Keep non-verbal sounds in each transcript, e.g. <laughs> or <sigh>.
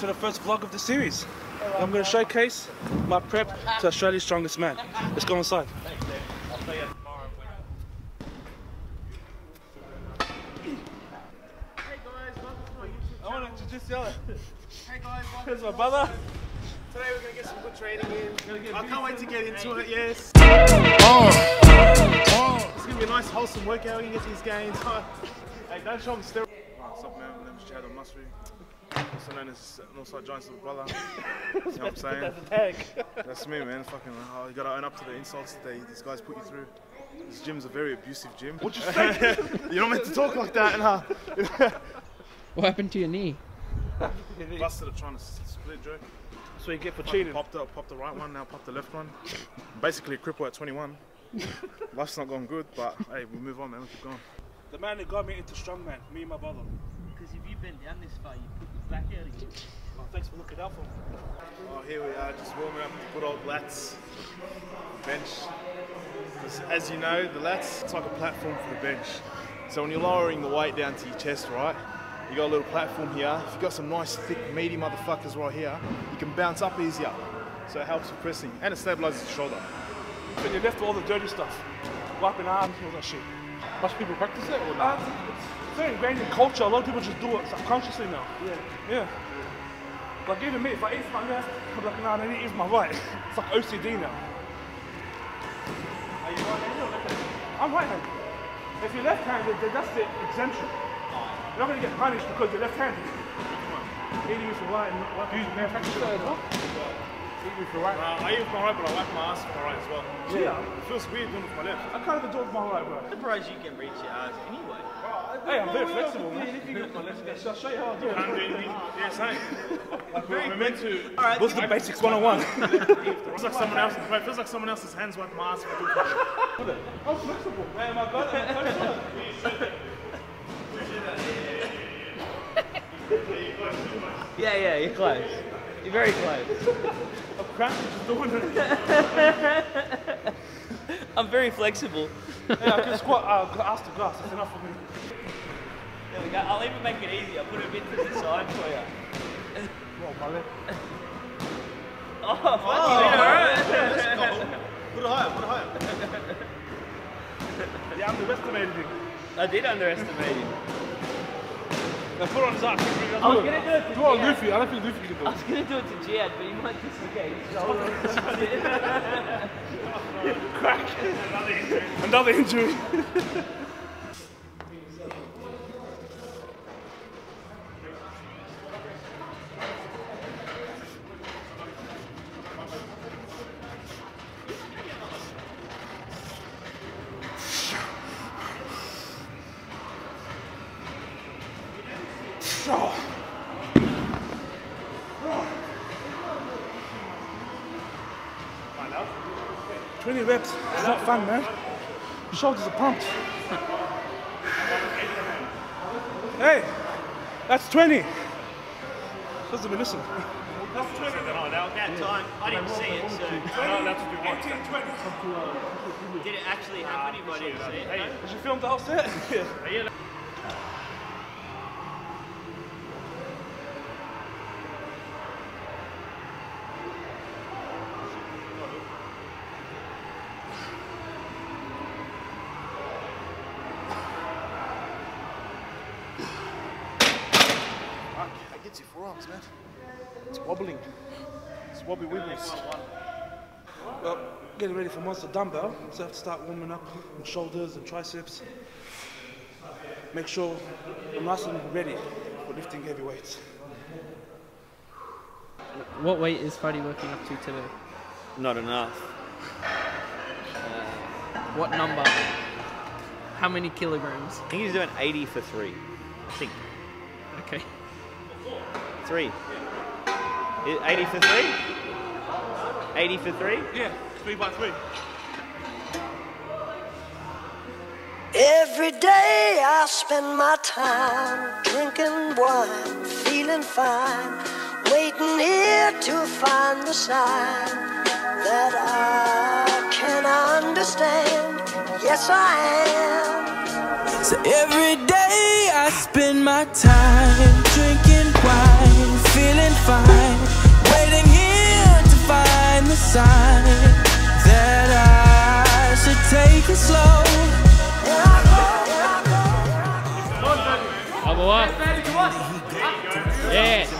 to the first vlog of the series. I'm going to showcase my prep to Australia's strongest man. Let's go inside. I want to introduce y'all. Hey guys, welcome Here's my brother. Today we're gonna get some good training in. I can't wait to get into it. Yes. It's gonna be a nice wholesome workout. We're gonna get these gains. <laughs> hey, don't show them steroids. What's up, man? My name is Chad Masri, also known as Northside Giants' little brother. <laughs> you know what I'm saying? That's. That's me, man. Fucking, uh, you gotta own up to the insults that they, these guys put you through. This gym's a very abusive gym. What you <laughs> say? You're not meant to talk like that, nah. <laughs> What happened to your knee? Busted it trying to s- split joke. That's what you get for Fucking cheating. Popped, the, popped the right one, now popped the left one. Basically a cripple at 21. Life's not going good, but hey, we move on, man. We keep going. The man that got me into strongman, me and my brother. Because if you bend down this far, you put back out again. Oh, thanks for looking out for me. Oh, here we are, just warming up the good old lats bench. As you know, the lats, it's like a platform for the bench. So when you're lowering the weight down to your chest, right, you got a little platform here. If you've got some nice, thick, meaty motherfuckers right here, you can bounce up easier. So it helps with pressing and it stabilizes the shoulder. Then you left all the dirty stuff. Wiping arms, all that shit. Most people practice it or Uh, not? Very ingrained in culture. A lot of people just do it subconsciously now. Yeah. Yeah. Like even me, if I eat my left, I'm like, nah, I need to eat my right. <laughs> It's like OCD now. Are you right-handed or left-handed? I'm right-handed. If you're left-handed, then that's the exemption. You're not gonna get punished because you're left-handed. Eating your right and Do you, do you practice it as well? Eat with your right. Uh, I eat with my right, but I wipe my ass with my right as well. Yeah. It feels weird doing it with my left. I can't even do it with my right, bro. Surprised you can reach your ass anyway. Hey, I'm very flexible, man. Shall I show you how I do it? Can't do anything. Yeah, same. We're we're meant to. What's the basics <laughs> 101? Feels like someone else. It feels like someone else's hands wipe my ass. when I do it. I'm flexible. Man, my brother. Yeah, yeah, you're close. You're very close. I'm cramping just doing it. I'm very flexible. Yeah, I can squat uh, ass to glass. That's enough for me. There we go. I'll even make it easy. I'll put it a bit to the side for you. <laughs> Oh, my leg. Oh, fuck you. Alright. Put it higher. Put it higher. Yeah, I'm underestimated him. I did underestimate him. Now put on his ass. I was gonna do it to Do it on Jihad. Luffy. I don't think Luffy can do it. I it. was gonna do it to Jihad, but he might dislocate his <laughs> shoulder. Another injury. <laughs> Twenty reps. It's not fun, man. Your shoulders are pumped. Hey, that's 20. Doesn't be listening. That's 20. that time, I didn't see it, so. No, that's 18, 20. Did it actually happen if I didn't see it? no? Did you film the whole set? <laughs> yeah. That gets you forearms, man. It's wobbling. It's wobbly wiggles. Well, getting ready for monster dumbbell, so I have to start warming up on shoulders and triceps. Make sure I'm nice and ready for lifting heavy weights. What weight is Fuddy working up to today? Not enough. Uh, what number? How many kilograms? I think he's doing 80 for three. I think. Okay. Three. I- 80 for three? 80 for three? Yeah, three by three. Every day I spend my time drinking wine, feeling fine, waiting here to find the sign that I can understand. Yes, I am. So every day I spend my time drinking wine, feeling fine, waiting here to find the sign that I should take it slow. Yeah.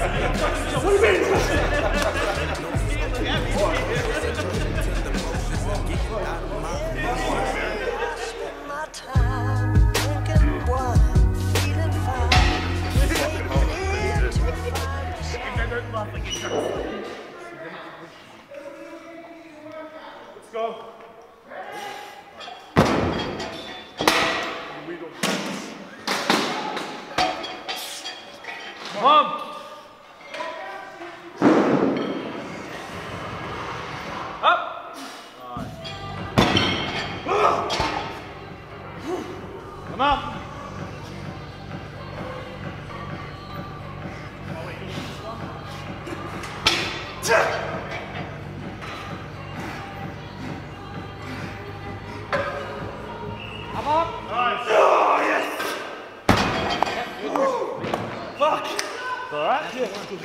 Soulevez le cochon Come up. Oh, Fuck! Alright. Yeah, that's good.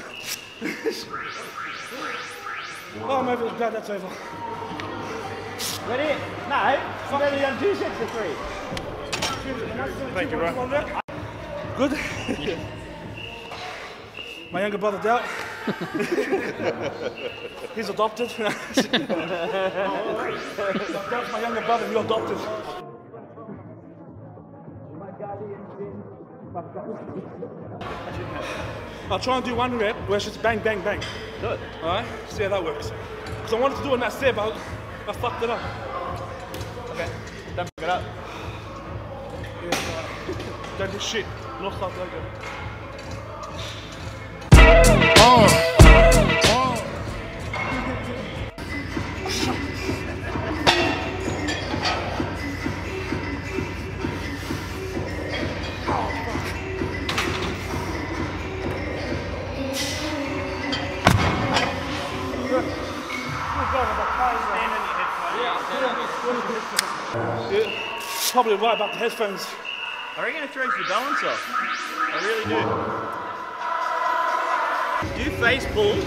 oh, I'm over glad that's over. Ready? No. You've only done two sets of three. Thank you, bro. Good? <laughs> My younger brother Doubt. <laughs> He's adopted. <laughs> Doubt's my younger brother, you're adopted. I'll try and do one rep where it's just bang, bang, bang. Good. Alright? See how that works. Because I wanted to do it in that set, but I, I fucked it up. Okay. Don't fuck it up. Don't do shit. No stuff like probably right about the headphones. I reckon it throws your balance off. I really do. Do face pulls.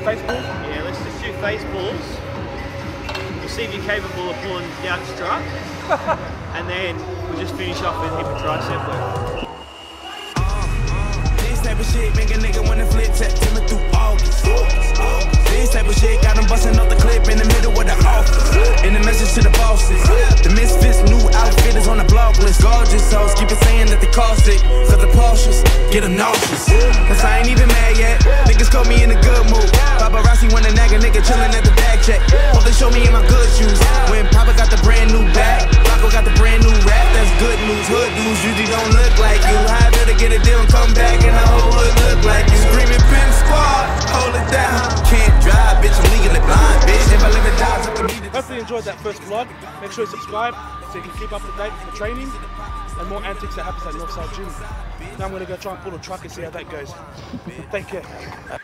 Facebook. Yeah, let's just do face pulls. We'll see if you're capable of pulling down strut. <laughs> and then we'll just finish off with hip and tricep work. This type of shit make a nigga wanna flip September through August. This type of shit got them busting off the clip in the middle of the office. In the message to the bosses. The misfits, new outfit is on the blog list. Gorgeous hoes keep it saying that they cost it. Cause the Porsches get them nauseous. Cause I ain't even mad yet. Niggas caught me in a good mood. Paparazzi wanna nag a nigga chillin' at the back check. Hope they show me in my good shoes. When Papa got the brand new bag, Rocco got the brand new rap. That's good news. Hood dudes usually don't look like you. How better get a deal and come back and the whole hood look enjoyed that first vlog. Make sure you subscribe so you can keep up to date with the training and more antics that happens at Northside Gym. Now I'm gonna go try and pull a truck and see how that goes. Take care.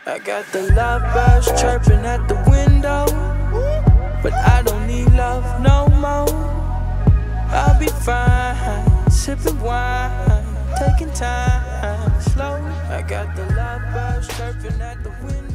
I got the love birds chirping at the window, but I don't need love no more. I'll be fine, sipping wine, taking time slow. I got the love birds chirping at the window.